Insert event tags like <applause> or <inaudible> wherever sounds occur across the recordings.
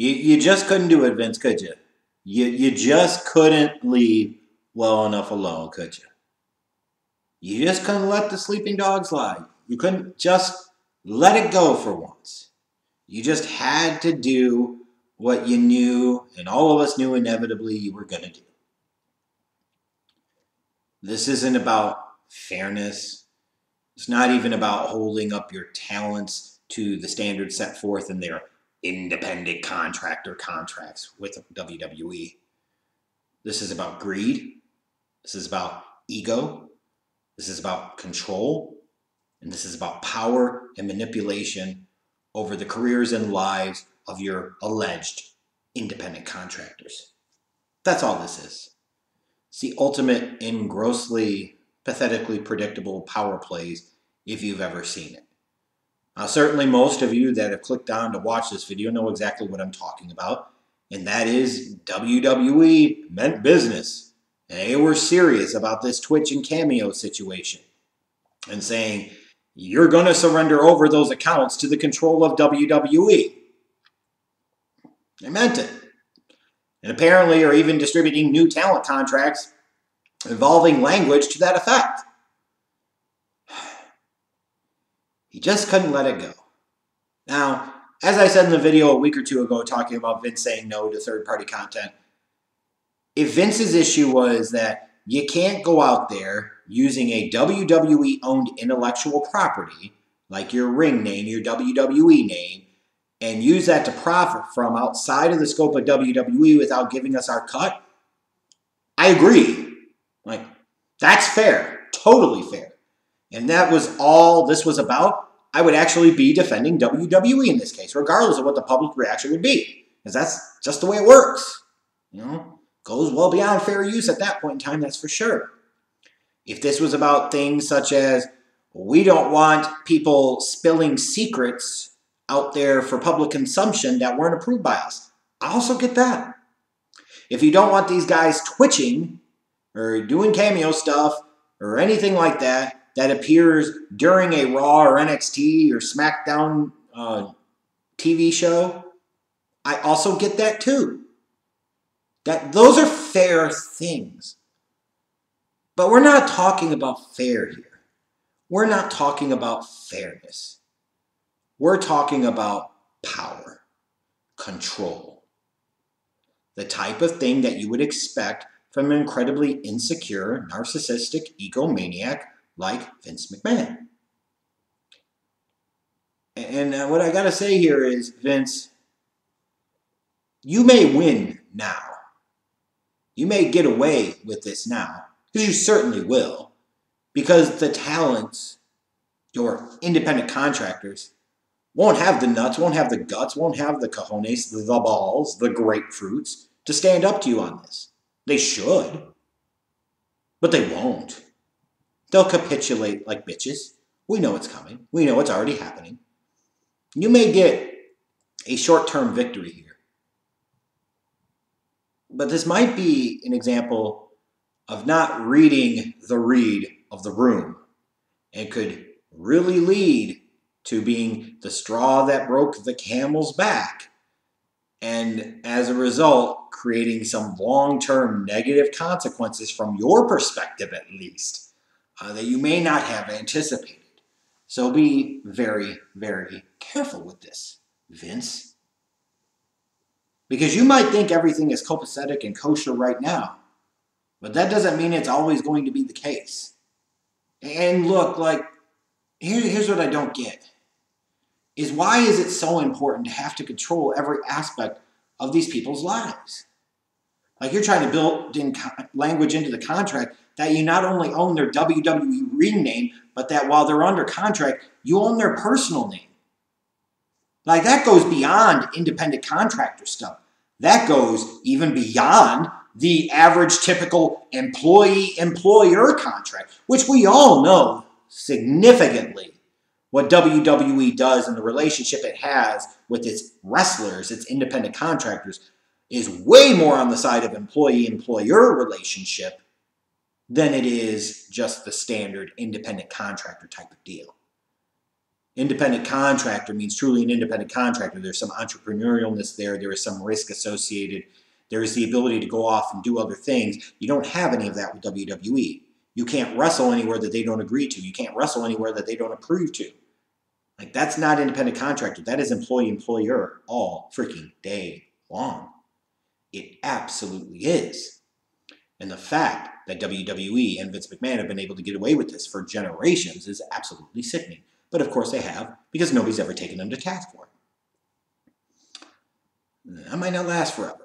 You, you just couldn't do it, Vince, could you? You, you just couldn't leave well enough alone, could you? You just couldn't let the sleeping dogs lie. You couldn't just let it go for once. You just had to do what you knew, and all of us knew inevitably you were going to do. This isn't about fairness. It's not even about holding up your talents to the standards set forth in their independent contractor contracts with WWE. This is about greed. This is about ego. This is about control. And this is about power and manipulation over the careers and lives of your alleged independent contractors. That's all this is. It's the ultimate in grossly, pathetically predictable power plays if you've ever seen it. Now, certainly most of you that have clicked on to watch this video know exactly what I'm talking about, and that is WWE meant business. They were serious about this Twitch and Cameo situation and saying, you're going to surrender over those accounts to the control of WWE. They meant it. And apparently are even distributing new talent contracts involving language to that effect. Just couldn't let it go. Now, as I said in the video a week or two ago talking about Vince saying no to third party content, if Vince's issue was that you can't go out there using a WWE owned intellectual property, like your ring name, your WWE name, and use that to profit from outside of the scope of WWE without giving us our cut, I agree. Like, that's fair. Totally fair. And that was all this was about. I would actually be defending WWE in this case, regardless of what the public reaction would be. Because that's just the way it works. You know, goes well beyond fair use at that point in time, that's for sure. If this was about things such as we don't want people spilling secrets out there for public consumption that weren't approved by us. I also get that. If you don't want these guys twitching or doing cameo stuff or anything like that that appears during a Raw or NXT or SmackDown uh, TV show, I also get that too. That those are fair things. But we're not talking about fair here. We're not talking about fairness. We're talking about power, control, the type of thing that you would expect from an incredibly insecure, narcissistic egomaniac like Vince McMahon. And uh, what I got to say here is, Vince, you may win now. You may get away with this now, because you certainly will, because the talents, your independent contractors, won't have the nuts, won't have the guts, won't have the cojones, the balls, the grapefruits to stand up to you on this. They should, but they won't. They'll capitulate like bitches. We know it's coming. We know it's already happening. You may get a short term victory here. But this might be an example of not reading the read of the room and could really lead to being the straw that broke the camel's back. And as a result, creating some long term negative consequences from your perspective, at least, uh, that you may not have anticipated. So be very, very careful with this, Vince. Because you might think everything is copacetic and kosher right now, but that doesn't mean it's always going to be the case. And look, like, here, here's what I don't get is why is it so important to have to control every aspect of these people's lives? Like you're trying to build in language into the contract that you not only own their WWE ring name, but that while they're under contract, you own their personal name. Like that goes beyond independent contractor stuff. That goes even beyond the average typical employee employer contract, which we all know significantly what WWE does and the relationship it has with its wrestlers, its independent contractors, is way more on the side of employee employer relationship than it is just the standard independent contractor type of deal. independent contractor means truly an independent contractor. There's some entrepreneurialness there. There is some risk associated. There is the ability to go off and do other things. You don't have any of that with WWE. You can't wrestle anywhere that they don't agree to. You can't wrestle anywhere that they don't approve to. Like that's not independent contractor. That is employee employer all freaking day long. It absolutely is. And the fact that WWE and Vince McMahon have been able to get away with this for generations is absolutely sickening. But of course they have, because nobody's ever taken them to task for it. That might not last forever.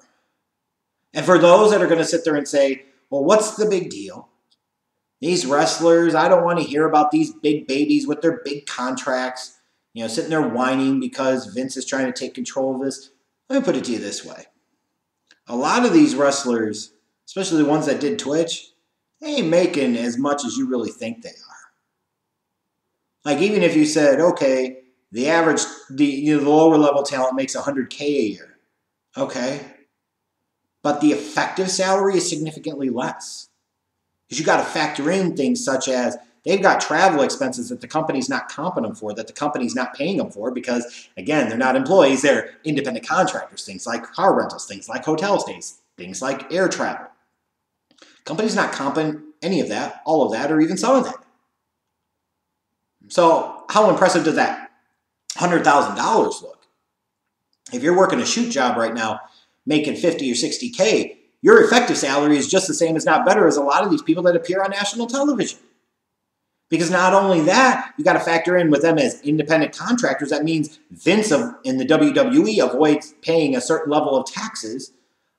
And for those that are going to sit there and say, well, what's the big deal? These wrestlers, I don't want to hear about these big babies with their big contracts, you know, sitting there whining because Vince is trying to take control of this. Let me put it to you this way. A lot of these wrestlers, especially the ones that did Twitch, they ain't making as much as you really think they are. Like even if you said, okay, the average, the, you know, the lower level talent makes 100K a year. Okay. But the effective salary is significantly less. Because you got to factor in things such as they've got travel expenses that the company's not comping them for, that the company's not paying them for, because again, they're not employees, they're independent contractors, things like car rentals, things like hotel stays, things like air travel. Company's not comping any of that, all of that, or even some of that. So, how impressive does that $100,000 look? If you're working a shoot job right now, making 50 or 60K, your effective salary is just the same as not better as a lot of these people that appear on national television. Because not only that, you got to factor in with them as independent contractors. That means Vince in the WWE avoids paying a certain level of taxes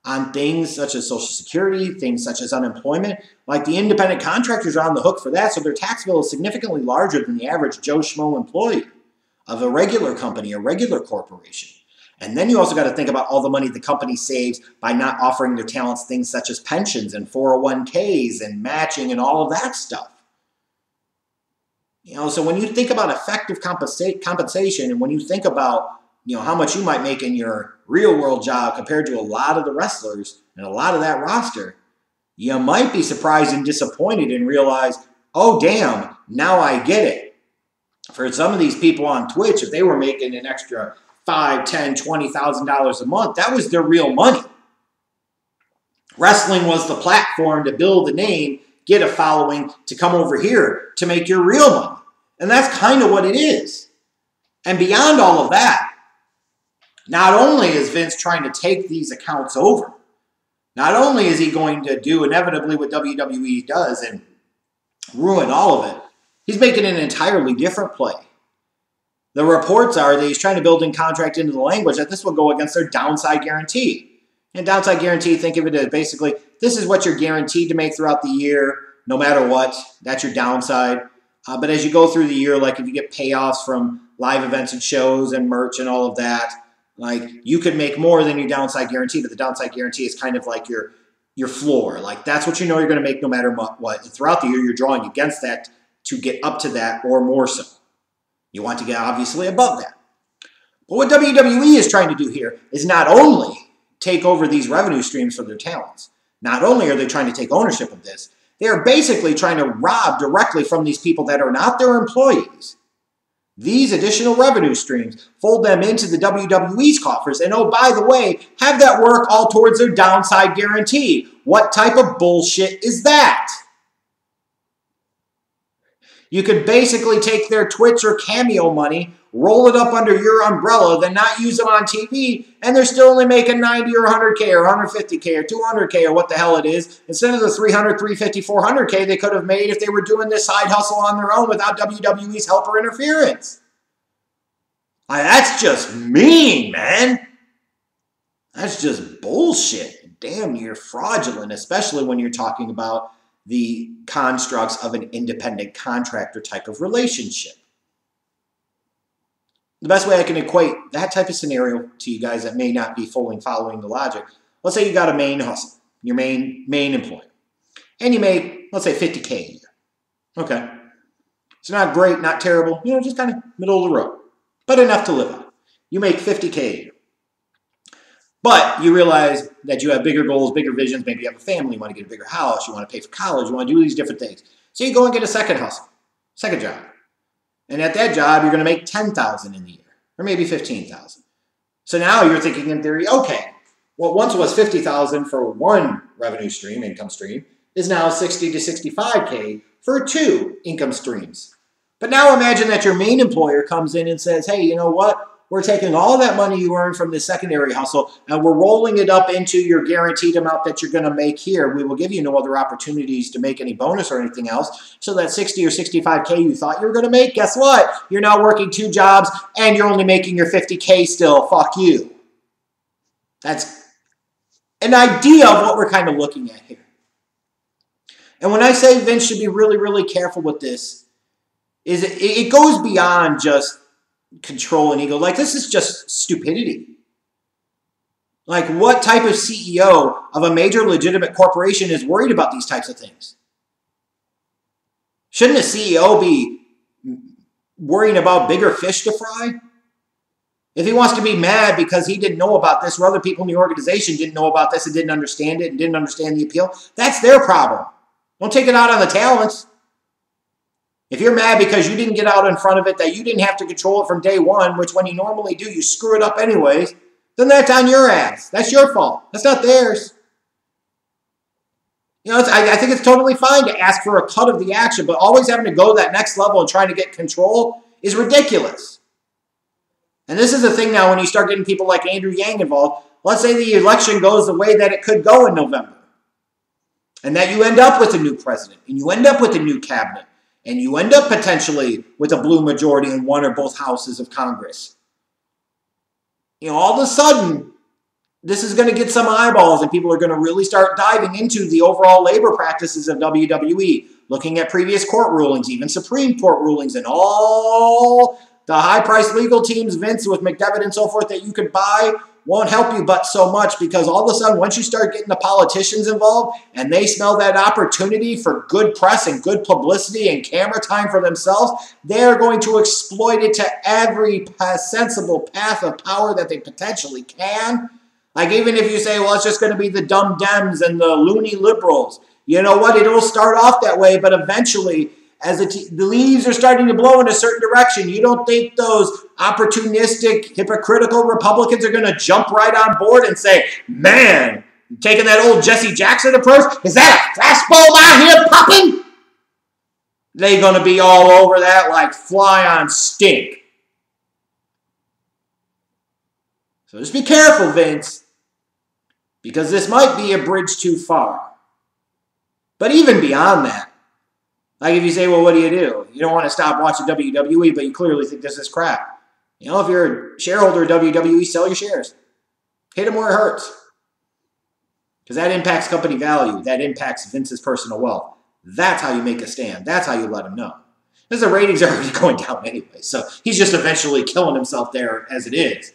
on things such as Social Security, things such as unemployment. Like the independent contractors are on the hook for that, so their tax bill is significantly larger than the average Joe Schmo employee of a regular company, a regular corporation. And then you also got to think about all the money the company saves by not offering their talents things such as pensions and 401ks and matching and all of that stuff. You know, so when you think about effective compensa- compensation and when you think about, you know, how much you might make in your real world job compared to a lot of the wrestlers and a lot of that roster, you might be surprised and disappointed and realize, oh, damn, now I get it. For some of these people on Twitch, if they were making an extra five, ten, twenty thousand dollars a month. That was their real money. Wrestling was the platform to build a name, get a following, to come over here to make your real money. And that's kind of what it is. And beyond all of that, not only is Vince trying to take these accounts over, not only is he going to do inevitably what WWE does and ruin all of it, he's making an entirely different play. The reports are that he's trying to build in contract into the language that this will go against their downside guarantee. And downside guarantee, think of it as basically this is what you're guaranteed to make throughout the year, no matter what. That's your downside. Uh, but as you go through the year, like if you get payoffs from live events and shows and merch and all of that, like you could make more than your downside guarantee, but the downside guarantee is kind of like your your floor. Like that's what you know you're going to make no matter what. And throughout the year, you're drawing against that to get up to that or more so. You want to get obviously above that. But what WWE is trying to do here is not only take over these revenue streams for their talents, not only are they trying to take ownership of this, they are basically trying to rob directly from these people that are not their employees. These additional revenue streams, fold them into the WWE's coffers, and oh, by the way, have that work all towards their downside guarantee. What type of bullshit is that? You could basically take their Twitch or Cameo money, roll it up under your umbrella, then not use them on TV, and they're still only making 90 or 100K or 150K or 200K or what the hell it is, instead of the 300, 350, 400K they could have made if they were doing this side hustle on their own without WWE's help or interference. that's just mean, man. That's just bullshit. Damn you're fraudulent, especially when you're talking about the constructs of an independent contractor type of relationship. The best way I can equate that type of scenario to you guys that may not be fully following the logic, let's say you got a main hustle, your main main employer, and you make, let's say, 50K a year. Okay. It's not great, not terrible, you know, just kind of middle of the road, but enough to live on. You make 50K a year. But you realize that you have bigger goals, bigger visions. Maybe you have a family, you want to get a bigger house, you want to pay for college, you want to do these different things. So you go and get a second hustle, second job. And at that job, you're going to make 10000 in the year, or maybe 15000 So now you're thinking in theory, okay, what once was 50000 for one revenue stream, income stream, is now 60 to 65K for two income streams. But now imagine that your main employer comes in and says, hey, you know what? We're taking all that money you earn from the secondary hustle and we're rolling it up into your guaranteed amount that you're going to make here. We will give you no other opportunities to make any bonus or anything else. So that 60 or 65K you thought you were going to make, guess what? You're now working two jobs and you're only making your 50K still. Fuck you. That's an idea of what we're kind of looking at here. And when I say Vince should be really, really careful with this, is it, it goes beyond just control and ego. Like, this is just stupidity. Like, what type of CEO of a major legitimate corporation is worried about these types of things? Shouldn't a CEO be worrying about bigger fish to fry? If he wants to be mad because he didn't know about this, or other people in the organization didn't know about this and didn't understand it and didn't understand the appeal, that's their problem. Don't take it out on the talents. If you're mad because you didn't get out in front of it, that you didn't have to control it from day one, which when you normally do, you screw it up anyways, then that's on your ass. That's your fault. That's not theirs. You know, I, I think it's totally fine to ask for a cut of the action, but always having to go that next level and trying to get control is ridiculous. And this is the thing now when you start getting people like Andrew Yang involved. Let's say the election goes the way that it could go in November, and that you end up with a new president, and you end up with a new cabinet and you end up potentially with a blue majority in one or both houses of Congress. You know, all of a sudden, this is going to get some eyeballs, and people are going to really start diving into the overall labor practices of WWE, looking at previous court rulings, even Supreme Court rulings, and all the high priced legal teams, Vince with McDevitt and so forth, that you could buy won't help you but so much because all of a sudden, once you start getting the politicians involved and they smell that opportunity for good press and good publicity and camera time for themselves, they're going to exploit it to every sensible path of power that they potentially can. Like, even if you say, well, it's just going to be the dumb Dems and the loony liberals, you know what? It'll start off that way, but eventually, as the, leaves are starting to blow in a certain direction, you don't think those opportunistic, hypocritical Republicans are going to jump right on board and say, man, taking that old Jesse Jackson approach, is that a fastball out here popping? They're going to be all over that like fly on stink. So just be careful, Vince, because this might be a bridge too far. But even beyond that, like if you say, well, what do you do? You don't want to stop watching WWE, but you clearly think this is crap. You know, if you're a shareholder of WWE, sell your shares. Hit them where it hurts. Because that impacts company value. That impacts Vince's personal wealth. That's how you make a stand. That's how you let him know. Because the ratings are already <laughs> going down anyway. So he's just eventually killing himself there as it is.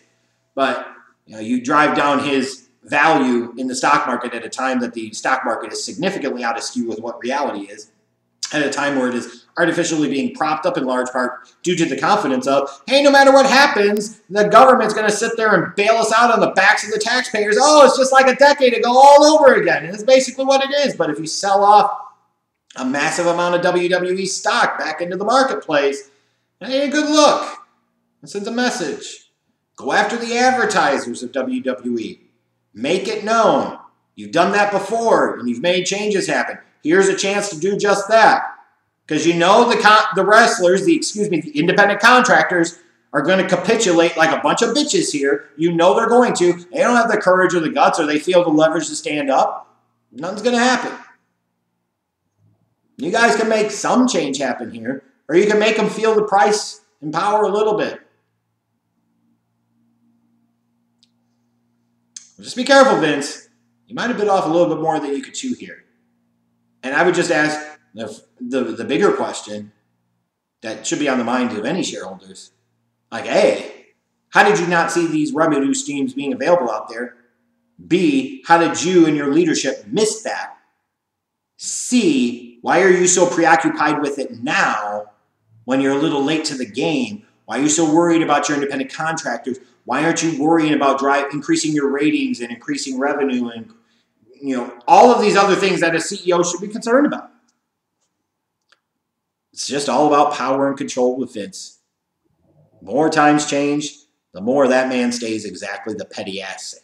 But you know, you drive down his value in the stock market at a time that the stock market is significantly out of skew with what reality is at a time where it is artificially being propped up in large part due to the confidence of, hey, no matter what happens, the government's going to sit there and bail us out on the backs of the taxpayers. Oh, it's just like a decade ago all over again. And it's basically what it is. But if you sell off a massive amount of WWE stock back into the marketplace, hey, good look. It sends a message. Go after the advertisers of WWE. Make it known. You've done that before and you've made changes happen. Here's a chance to do just that. Because you know the the wrestlers, the excuse me, the independent contractors are going to capitulate like a bunch of bitches here. You know they're going to. They don't have the courage or the guts or they feel the leverage to stand up. Nothing's going to happen. You guys can make some change happen here, or you can make them feel the price and power a little bit. Just be careful, Vince. You might have bit off a little bit more than you could chew here. And I would just ask the, the, the bigger question that should be on the mind of any shareholders. Like, A, how did you not see these revenue streams being available out there? B, how did you and your leadership miss that? C, why are you so preoccupied with it now when you're a little late to the game? Why are you so worried about your independent contractors? Why aren't you worrying about drive, increasing your ratings and increasing revenue and you know, all of these other things that a CEO should be concerned about. It's just all about power and control with Vince. More times change, the more that man stays exactly the petty ass